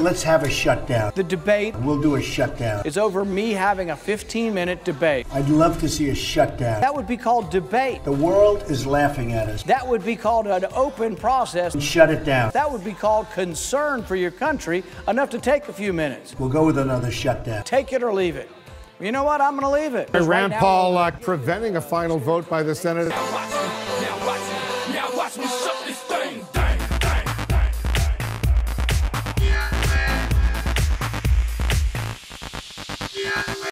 Let's have a shutdown. The debate. We'll do a shutdown. It's over me having a 15 minute debate. I'd love to see a shutdown. That would be called debate. The world is laughing at us. That would be called an open process. And shut it down. That would be called concern for your country enough to take a few minutes. We'll go with another shutdown. Take it or leave it. You know what? I'm going to leave it. Rand right now, Paul uh, preventing a final vote by the Senate. Now watch me, now watch me, now watch me shut this thing down.